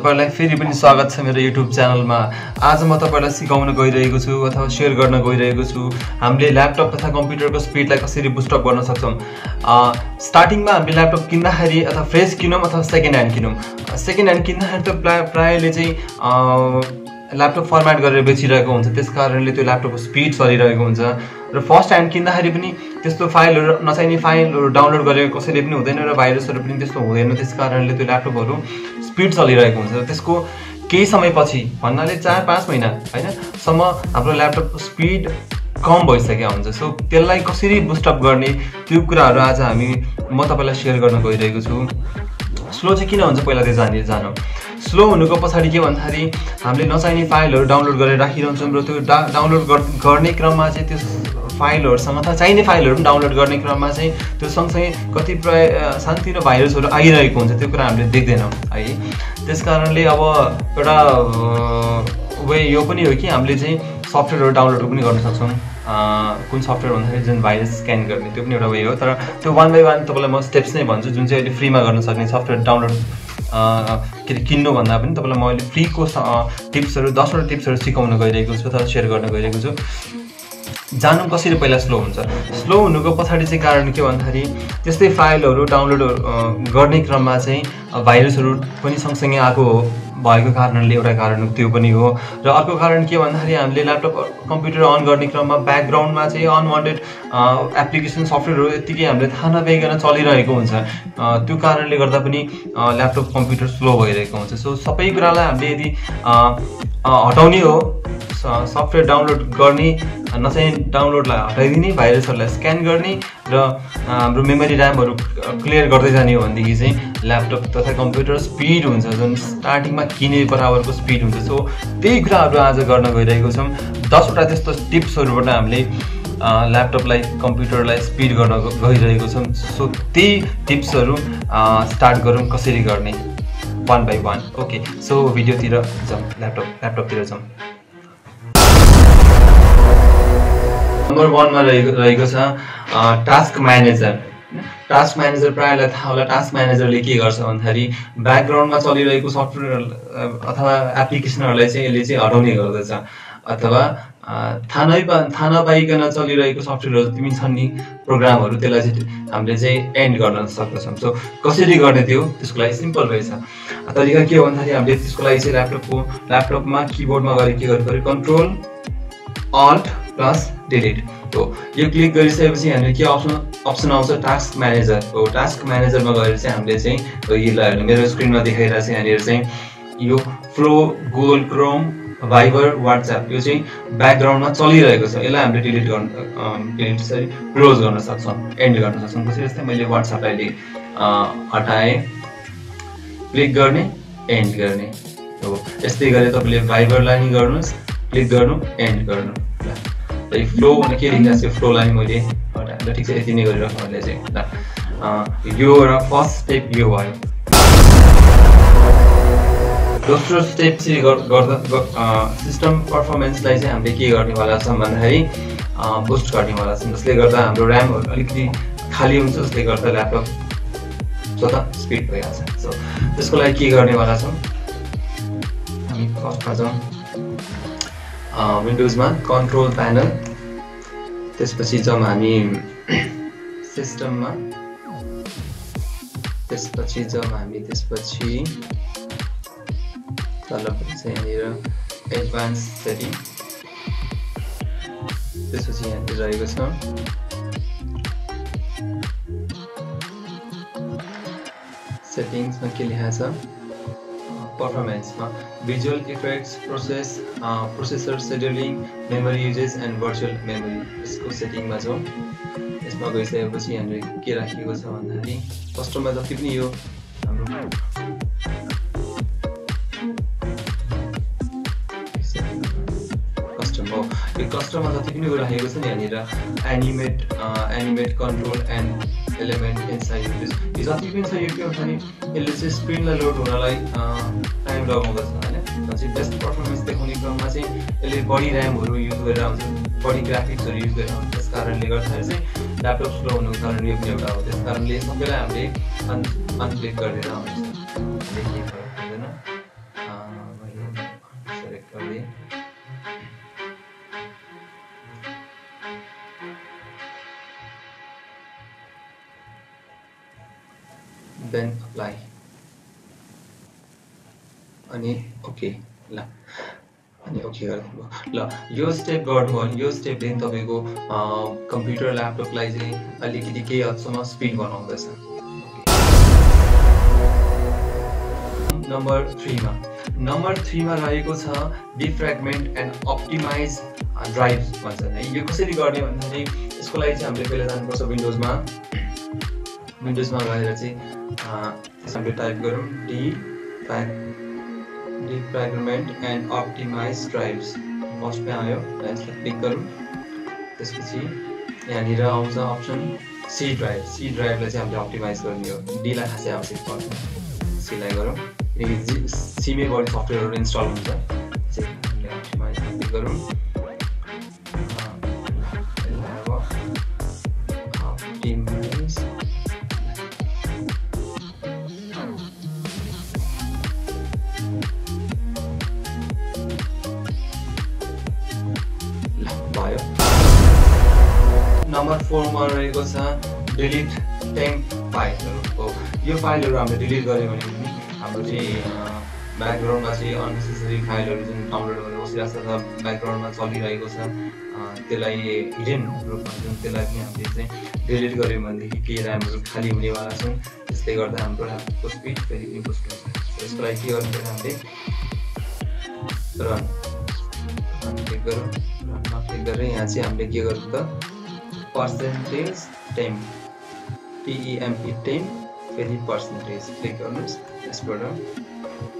तपाईँलाई फेरि पनि स्वागत छ मेरो युट्युब च्यानलमा। आज म तपाईँलाई सिकाउन गइरहेको छु अथवा सेयर गर्न गइरहेको छु। हामीले ल्यापटप तथा कम्प्युटरको स्पिडलाई कसरी बुस्टअप गर्न सक्छौँ? स्टार्टिङमा हामीले ल्यापटप किन्दाखेरि अथवा फ्रेस किनौँ अथवा सेकेन्ड ह्यान्ड किनौँ? सेकेन्ड ह्यान्ड किन्दाखेरि त प्राय प्रायःले चाहिँ ल्यापटप फर्मेट गरेर बेचिरहेको हुन्छ। त्यस कारणले त्यो ल्यापटपको स्पिड चलिरहेको हुन्छ। र फर्स्ट ह्यान्ड किन्दाखेरि पनि त्यस्तो फाइलहरू नचाहिने फाइलहरू डाउनलोड गरेको कसैले पनि हुँदैन र भाइरसहरू पनि त्यस्तो हुँदैन। त्यस कारणले त्यो ल्यापटपहरू स्पिड चलिरहेको हुन्छ। त्यसको केही समयपछि भन्नाले चार पाँच महिना होइन सम्म हाम्रो ल्यापटपको स्पिड कम भइसकेको हुन्छ। सो त्यसलाई कसरी बुस्टअप गर्ने त्यो कुराहरू आज हामी म तपाईँलाई सेयर गर्न गइरहेको छु। स्लो चाहिँ किन हुन्छ पहिला त्यो जाने जानौँ। स्लो हुनुको पछाडि के भन्दाखेरि हामीले नचाहिने फाइलहरू डाउनलोड गरेर राखिरहन्छौँ र त्यो डा डाउनलोड गर्ने क्रममा चाहिँ त्यो फाइलहरूसँग अथवा चाहिने फाइलहरू पनि डाउनलोड गर्ने क्रममा चाहिँ त्यो सँगसँगै कतिपय सानोतिनो भाइरसहरू आइरहेको हुन्छ त्यो कुरा हामीले देख्दैनौँ है। त्यस कारणले अब एउटा वे यो पनि हो कि हामीले चाहिँ सफ्टवेयरहरू डाउनलोड पनि गर्न सक्छौँ। कुन सफ्टवेयर भन्दाखेरि जुन भाइरस स्क्यान गर्ने त्यो पनि एउटा वे हो। तर त्यो वान बाई वान तपाईँलाई म स्टेप्स नै भन्छु जुन चाहिँ अहिले फ्रीमा गर्न सक्ने सफ्टवेयर डाउनलोड के अरे किन्नुभन्दा पनि तपाईँलाई म अहिले फ्रीको टिप्सहरू दसवटा टिप्सहरू सिकाउन गइरहेको छु अथवा सेयर गर्न गइरहेको छु। जानु कसरी पहिला स्लो हुन्छ? स्लो हुनुको पछाडि चाहिँ कारण के भन्दाखेरि त्यस्तै फाइलहरू डाउनलोड गर्ने क्रममा चाहिँ भाइरसहरू पनि सँगसँगै आएको हो। भएको कारणले एउटा कारण त्यो पनि हो। र अर्को कारण के भन्दाखेरि हामीले ल्यापटप कम्प्युटर अन गर्ने क्रममा ब्याकग्राउन्डमा चाहिँ अनवान्टेड एप्लिकेसन सफ्टवेयरहरू यत्तिकै हामीले थाहा नपाइकन चलिरहेको हुन्छ। त्यो कारणले गर्दा पनि ल्यापटप कम्प्युटर स्लो भइरहेको हुन्छ। सो सबै कुरालाई हामीले यदि हटाउने हो सफ्टवेयर डाउनलोड गर्ने नचाहिने डाउनलोडलाई हटाइदिने भाइरसहरूलाई स्क्यान गर्ने र हाम्रो मेमोरी ऱ्यामहरू क्लियर गर्दै जाने हो भनेदेखि चाहिँ ल्यापटप तथा कम्प्युटर स्पिड हुन्छ जुन स्टार्टिङमा किने बराबरको स्पिड हुन्छ। सो त्यही कुराहरू आज गर्न गइरहेको छौँ। दसवटा त्यस्तो टिप्सहरूबाट हामीले ल्यापटपलाई कम्प्युटरलाई स्पिड गर्न गइरहेको छौँ। सो त्यही टिप्सहरू स्टार्ट गरौँ कसरी गर्ने? One by one okay so भिडियोतिर जाउँ ल्यापटप ल्यापटपतिर जाउँ। नम्बर वानमा रहेको रहेको छ टास्क म्यानेजर टास्क म्यानेजर प्रायःलाई थाहा होला टास्क म्यानेजरले के गर्छ भन्दाखेरि ब्याकग्राउन्डमा चलिरहेको सफ्टवेयर अथवा एप्लिकेसनहरूलाई चाहिँ यसले चाहिँ हटाउने गर्दछ। अथवा थाहा नै थाहा नपाइकन चलिरहेको सफ्टवेयरहरू तिमी छन् नि प्रोग्रामहरू त्यसलाई चाहिँ हामीले चाहिँ एन्ड गर्न सक्दछौँ। सो कसरी गर्ने त्यो? त्यसको लागि सिम्पल रहेछ। तरिका के हो भन्दाखेरि हामीले त्यसको लागि चाहिँ ल्यापटपको ल्यापटपमा किबोर्डमा गएर के गर्नु पऱ्यो? कन्ट्रोल अल्ट प्लस डिलिट हो यो क्लिक गरिसकेपछि हामीले के अप्सन अप्सन आउँछ? टास्क म्यानेजर हो टास्क म्यानेजरमा गएर चाहिँ हामीले चाहिँ यो मेरो स्क्रिनमा देखाइरहेको छ यहाँनिर चाहिँ यो flow Google Chrome Viber WhatsApp यो चाहिँ ब्याकग्राउन्डमा चलिरहेको छ। यसलाई हामीले डिलिट गर्न सरी क्लोज गर्न सक्छौँ एन्ड गर्न सक्छौँ। कसरी जस्तै मैले वाट्सएपलाई हटाएँ क्लिक गर्ने एन्ड गर्ने। हो यस्तै गरेर तपाईँले भाइबरलाई नि गर्नुहोस् क्लिक गर्नु एन्ड गर्नु। ल फ्लो भने के लेखिरहेको छ फ्लोलाई मैले ठिक छ यति नै गरिराख्नु भने चाहिँ ल यो र फर्स्ट स्टेप यो भयो। दोस्रो स्टेप चाहिँ गर्दा सिस्टम पर्फर्मेन्सलाई चाहिँ हामीले के गर्नेवाला छौँ भन्दाखेरि बुस्ट गर्नेवाला छौँ। जसले गर्दा हाम्रो ऱ्यामहरू अलिकति खाली हुन्छ जसले गर्दा ल्यापटप स्वतः स्पिड भइहाल्छ। सो त्यसको लागि के गर्नेवाला छौँ? हामी फर्स्टमा जाउँ विन्डोजमा कन्ट्रोल प्यानल त्यसपछि जाउँ हामी सिस्टममा त्यसपछि जाउँ हामी त्यसपछि चाहिँ यहाँनिर एडभान्स सेटिङ त्यसपछि यहाँनिर रहेको छ। सेटिङ्समा के लेखाएको छ? पर्फर्मेन्समा visual effects process processor scheduling memory usage and virtual memory यसको सेटिङमा छौँ। यसमा गइसकेपछि यहाँनिर के राखिएको छ भन्दाखेरि फर्स्टमा जति पनि यो हाम्रो यो कस्टममा जति पनि राखेको छ नि यहाँनिर animate animate control and element inside यो जति पनि छ यो के हुन्छ भने यसले चाहिँ स्क्रिनलाई लोड हुनलाई टाइम लगाउँदछ होइन? चाहिँ बेस्ट पर्फर्मेन्स देखाउने क्रममा चाहिँ यसले बडी ऱ्यामहरू युज गरेर आउँछ बडी ग्राफिक्सहरू युज गरेर आउँछ। त्यस कारणले गर्दाखेरि चाहिँ ल्यापटप स्लो हुनुको कारण यो पनि एउटा हो। त्यस कारणले सबैलाई हामीले अन अनक्लिक गरेर आउँछ। हुँदैन? मैले गरिदिनु ल यो स्टेप गर्नुभयो यो स्टेपले तपाईँको कम्प्युटर ल्यापटपलाई चाहिँ अलिकति केही हदसम्म स्पिड बनाउँदछ। नम्बर थ्रीमा नम्बर थ्रीमा रहेको छ डिफ्रेगमेन्ट एन्ड अप्टिमाइज ड्राइभ भन्छ। है यो कसरी गर्ने भन्दाखेरि यसको लागि चाहिँ हामीले पहिला जानुपर्छ विन्डोजमा विन्डोजमा गएर चाहिँ हामीले टाइप गरौँ D defragment and optimise drives फर्स्टमै आयो यसलाई क्लिक गरौँ त्यसपछि यहाँनिर आउँछ अप्सन सी ड्राइभ सी ड्राइभलाई चाहिँ हामीले अप्टिमाइज गर्ने हो डीलाई खासै आवश्यक पर्छ सीलाई गरौँ किनकि सिमै बढी सफ्टवेयरहरू इन्स्टल हुन्छ चाहिँ अप्टिमाइज क्लिक गरौँ फोरमा रहेको छ डिलिट टेम्प फाइलहरू हो। यो फाइलहरू हामीले डिलिट गऱ्यो भने हाम्रो चाहिँ ब्याकग्राउन्डमा चाहिँ अननेसेसरी फाइलहरू जुन डाउनलोड गरेर बसिरहेको छ ब्याकग्राउन्डमा चलिरहेको छ त्यसलाई हिडेन रूपमा जुन त्यसलाई पनि हामीले चाहिँ डिलिट गऱ्यौँ भनेदेखि केही ऱ्यामहरू खाली हुनेवाला छौँ। त्यसले गर्दा हाम्रो ऱ्यामको स्पिड फेरि बुस्ट हुन्छ। त्यसको लागि के गर्नु पर्छ हामीले रन क्लिक गरौँ रनमा क्लिक गरेर यहाँ चाहिँ हामीले के गर्नु त पर्सेन्टेज टेम टिइएमपी टेम फेरि पर्सेन्टेज क्लिक गर्नुहोस् यसबाट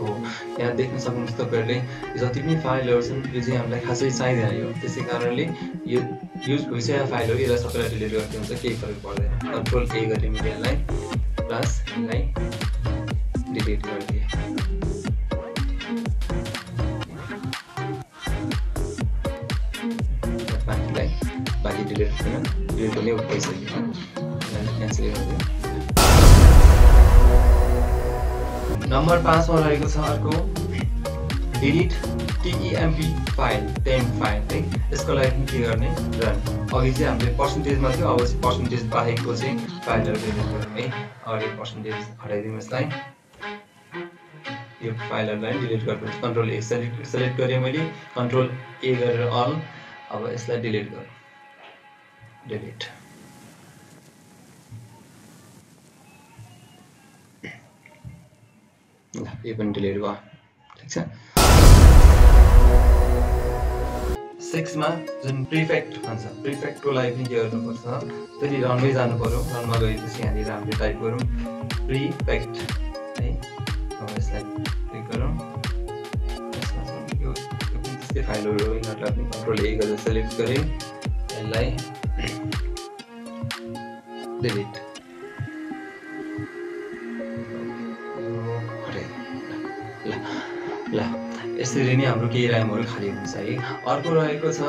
हो यहाँ देख्न सक्नुहुन्छ तपाईँहरूले। जति पनि फाइलहरू छन् यो चाहिँ हामीलाई खासै चाहिँदैन यो। त्यसै कारणले यो युज भइसकेको फाइलहरू यसलाई सबैलाई डिलिट गर्दै हुन्छ केही फरक पर्दैन। कन्ट्रोल ए गरेँ मैले यसलाई प्लस यसलाई डिलिट गरिदिएँ। डिलिट हुँदैन डिलिट हुने भइसक्यो क्यान्सल गरिदियो नम्बर पाँचमा रहेको छ अर्को delete TEMP file temp file है यसको लागि के गर्ने रन अघि चाहिँ हामीले पर्सेन्टेजमा थियो अब चाहिँ पर्सेन्टेज बाहेकको चाहिँ फाइलहरू डिलिट गरौँ है अगाडि पर्सेन्टेज हटाइदिउँ यसलाई यो फाइलहरूलाई डिलिट गर्नु कन्ट्रोल ए सेलेक्ट सेलेक्ट गरेँ मैले कन्ट्रोल ए गरेर अल अब यसलाई डिलिट गरौँ डिलिट ल यो पनि डिलिट भयो ठिक छ सिक्समा जुन प्रिफेक्ट भन्छ प्रिफेक्टको लागि पनि के गर्नुपर्छ फेरि रनमै जानु पऱ्यो रनमा गएपछि यहाँनिर हामीले टाइप गरौँ प्रिफेक्ट है अब यसलाई क्लिक गरौँ यसमा यो त्यस्तै फाइलहरू यिनीहरूलाई पनि कन्ट्रोल ए गरेर सेलेक्ट गरेँ यसलाई डिलिट ल यसरी नै हाम्रो केही ऱ्यामहरू खाली हुन्छ है। अर्को रहेको छ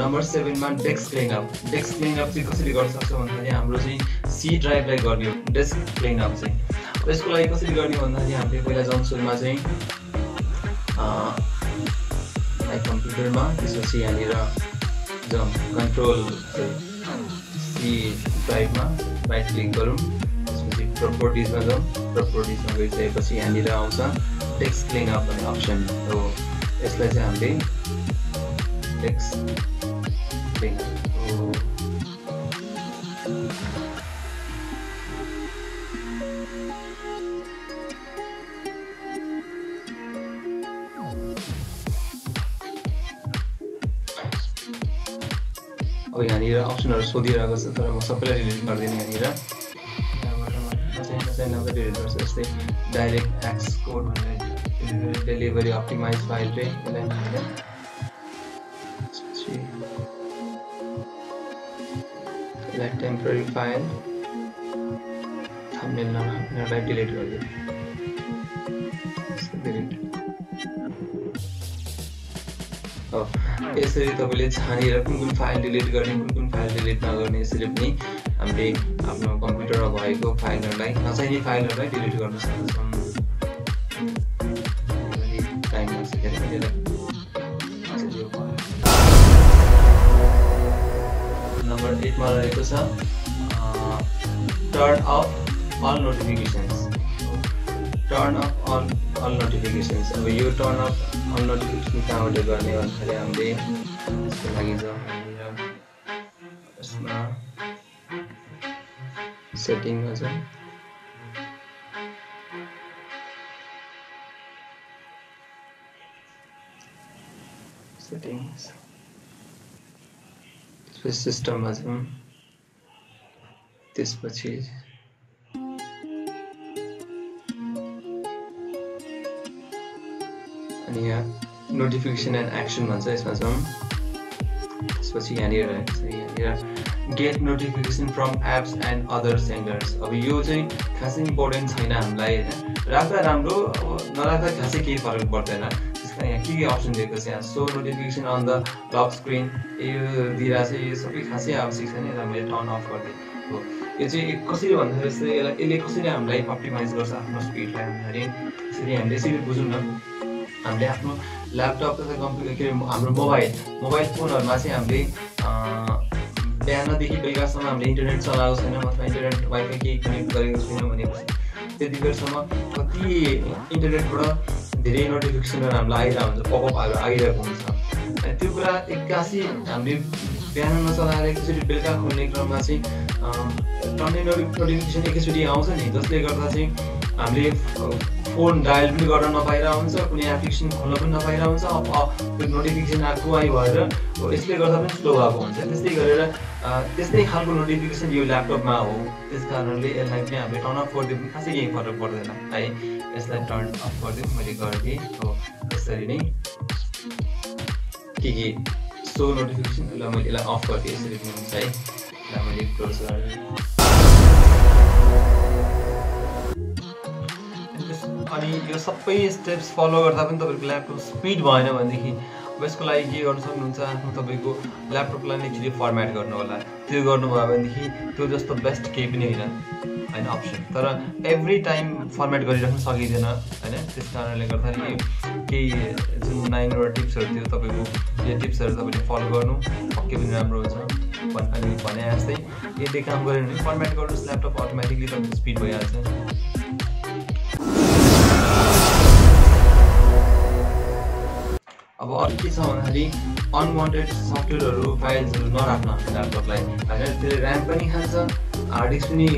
नम्बर सेभेनमा डेस्क क्लिनअप डेस्क क्लिनअप चाहिँ कसरी गर्न सक्छौँ भन्दाखेरि हाम्रो चाहिँ सी ड्राइभलाई गर्ने हो। डेस्क क्लिनअप चाहिँ। यसको लागि कसरी गर्ने भन्दाखेरि हामीले पहिला जङ्सनमा चाहिँ कम्प्युटरमा त्यसपछि यहाँनिर जम कन्ट्रोल सी ड्राइभमा राइट क्लिक गरौँ। प्रपर्टिजमा जाउँ प्रपर्टिजमा गइसकेपछि यहाँनिर आउँछ टेक्स्ट क्लिनअप भन्ने अप्सन हो यसलाई चाहिँ हामीले टेक्स्ट क्लिनअप अब यहाँनिर अप्सनहरू सोधिरहेको छ तर म सबैलाई डिलिट गरिदिने यहाँनिर चाहिँ नभए डिलिट गर्छु जस्तै डाइरेक्ट एक्स कोड भनेर डेलिभरी अप्टिमाइज फाइल चाहिँ यसलाई हामीले यसलाई टेम्पररी फाइल थम्बनेल नराख्नेलाई डिलिट गरिदियो डिलिट यसरी तपाईँले छानेर कुन कुन फाइल डिलिट गर्ने कुन कुन फाइल डिलिट नगर्ने यसरी पनि हामीले आफ्नो कम्प्युटरमा भएको फाइलहरूलाई नचाहिने फाइलहरूलाई डिलिट गर्न नसकेर नम्बर एटमा रहेको छ turn off all notifications turn off all all notifications अब यो टर्न अफ नोटिफिकेसन कहाँबाट गर्ने हामीले। लागि यसमा सिस्टममा जाउँ त्यसपछि नोटिफिकेसन एन्ड एक्सन भन्छ यसमा जाउँ त्यसपछि यहाँनिर यहाँनिर get notification from apps and other senders अब यो चाहिँ खासै इम्पोर्टेन्ट छैन हामीलाई होइन? राख्दा राम्रो अब नराख्दा खासै केही फरक पर्दैन। त्यसमा यहाँ के के अप्सन दिएको छ यहाँ? So notification on the lock screen यो दिइरहेको छ यो सबै खासै आवश्यक छैन यसलाई मैले टर्न अफ गरिदिएँ। हो। यो चाहिँ कसरी भन्दाखेरि चाहिँ यसलाई यसले कसरी हामीलाई अप्टिमाइज गर्छ आफ्नो स्पिडलाई भन्दाखेरि यसरी हामीले यसरी बुझौँ न। हामीले आफ्नो ल्यापटप तथा कम्प्युटर के हाम्रो मोबाइल मोबाइल फोनहरूमा चाहिँ हामीले बिहानदेखि बेलुकासम्म हामीले इन्टरनेट चलाएको छैनौँ अथवा इन्टरनेट वाइफाई केही कनेक्ट गरेको छैनौँ भनेपछि त्यति बेरसम्म कति इन्टरनेटबाट धेरै नोटिफिकेसनहरू हामीलाई आइरहेको हुन्छ पपअपहरू आइरहेको हुन्छ। त्यो कुरा एक्कासी हामीले बिहान नचलाएर एकचोटि बेलुका खोल्ने क्रममा चाहिँ टन्नै नोटिफिकेसन एकैचोटि आउँछ नि जसले गर्दा चाहिँ हामीले फोन डायल पनि गर्न नपाइरहेको हुन्छ कुनै एप्लिकेसन खोल्न पनि नपाइरहेको हुन्छ त्यो नोटिफिकेसन आएको आइ भएर यसले गर्दा पनि स्लो भएको हुन्छ। त्यस्तै गरेर त्यस्तै खालको नोटिफिकेसन यो ल्यापटपमा हो। त्यस कारणले यसलाई पनि हामीले टर्न अफ गरिदियो भने खासै केही फरक पर्दैन। है यसलाई टर्न अफ गरिदिउँ। मैले गरिदिएँ हो यसरी नै के के सो नोटिफिकेसन यसलाई मैले यसलाई अफ गरिदिएँ। यसरी पनि हुन्छ है। मैले क्लोज गरेँ। अनि यो सबै स्टेप्स फलो गर्दा पनि तपाईँको ल्यापटप स्पिड भएन भनेदेखि अब यसको लागि के गर्नु सक्नुहुन्छ आफ्नो तपाईँको ल्यापटपलाई नै फर्मेट गर्नु होला। त्यो गर्नुभयो भनेदेखि त्यो जस्तो बेस्ट केही पनि होइन होइन अप्सन तर एभ्री टाइम फर्मेट गरिराख्नु सकिँदैन होइन? त्यस कारणले गर्दाखेरि केही जुन नाइनवटा टिप्सहरू थियो तपाईँको यो टिप्सहरू तपाईँले फलो गर्नु पक्कै पनि राम्रो हुन्छ। अनि भने जस्तै यदि काम गऱ्यो भने फर्मेट गर्नुहोस् ल्यापटप अटोमेटिकली तपाईँको स्पिड भइहाल्छ। अब अरू के छ भन्दाखेरि अनवान्टेड सफ्टवेयरहरू फाइल्सहरू नराख्नु ल्यापटपलाई होइन त्यसले ऱ्याम पनि खान्छ हार्ड डिस्क पनि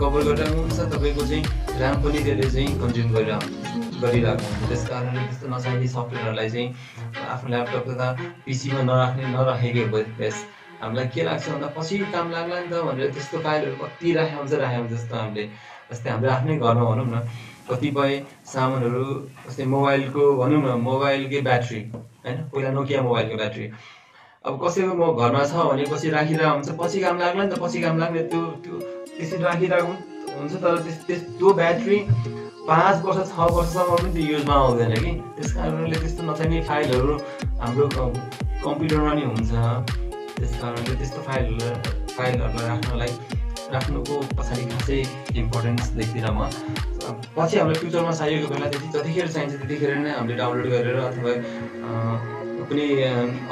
कभर गरिरहेको हुन्छ तपाईँको चाहिँ ऱ्याम पनि त्यसले चाहिँ कन्ज्युम गरिरहेको गरिरहेको हुन्छ। त्यस कारणले त्यस्तो नचाहिने सफ्टवेयरहरूलाई चाहिँ आफ्नो ल्यापटप तथा पिसीमा नराख्ने नराखेकै बेस हामीलाई के लाग्छ भन्दा पछि काम लाग्ला नि त भनेर त्यस्तो फाइलहरू कति राखेको हुन्छ राखेको हुन्छ जस्तो हामीले जस्तै हाम्रो आफ्नै घरमा भनौँ न कतिपय सामानहरू जस्तै मोबाइलको भनौँ न मोबाइलकै ब्याट्री। होइन? पहिला नोकिया मोबाइलको ब्याट्री अब कसैको म घरमा छ भने पछि राखिरहेको हुन्छ। पछि काम लाग्ला नि त पछि काम लाग्ने त्यो त्यो त्यसरी राखिरहेको हुन्छ तर त्यस त्यस त्यो ब्याट्री पाँच वर्ष छ वर्षसम्म पनि त्यो युजमा आउँदैन कि। त्यस कारणले त्यस्तो नचाहिने फाइलहरू हाम्रो कम्प्युटरमा नि हुन्छ। त्यस कारणले त्यस्तो फाइलहरू फाइलहरूलाई राख्नलाई राख्नुको पछाडि खासै इम्पोर्टेन्स देख्दिनँ म। पछि हामीलाई फ्युचरमा चाहिएको बेला त्यति जतिखेर चाहिन्छ त्यतिखेर नै हामीले डाउनलोड गरेर अथवा कुनै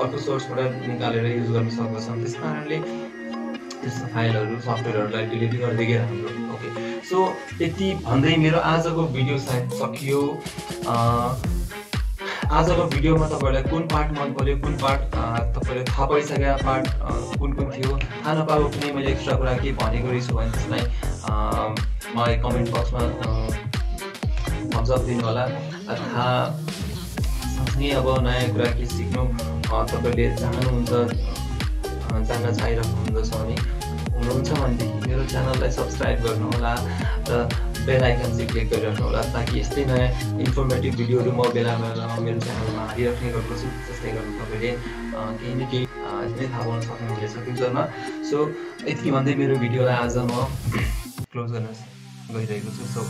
अर्को सोर्सबाट निकालेर युज गर्न सक्दछौँ। त्यस कारणले त्यस्तो फाइलहरू सफ्टवेयरहरूलाई डिलिट गरिदिएकै राम्रो ओके सो यति भन्दै मेरो आजको भिडियो सायद सकियो। आजको भिडियोमा तपाईँहरूलाई कुन पार्ट मन पऱ्यो कुन पार्ट तपाईँले थाहा पाइसकेका पार्ट कुन कुन थियो थाहा नपाएको कुनै मैले एक्स्ट्रा कुरा के भनेको रहेछु भने त्यसलाई मलाई कमेन्ट बक्समा थम्सअप दिनु होला थाहा अब नयाँ कुरा के सिक्नु तपाईँले चाहनुहुन्छ जान्न चाहिरहनुहुन्छ भने हुनुहुन्छ भनेदेखि मेरो च्यानललाई सब्सक्राइब गर्नुहोला। र बेल आइकन चाहिँ क्लिक गरिराख्नु होला ताकि यस्तै नयाँ इन्फर्मेटिभ भिडियोहरू म बेला बेलामा मेरो च्यानलमा हालिराख्ने गर्दछु जसले गर्दा तपाईँले केही न केही नै थाहा पाउन सक्नुहुनेछ फ्युचरमा सो यति भन्दै मेरो भिडियोलाई आज म क्लोज गर्न गइरहेको छु सो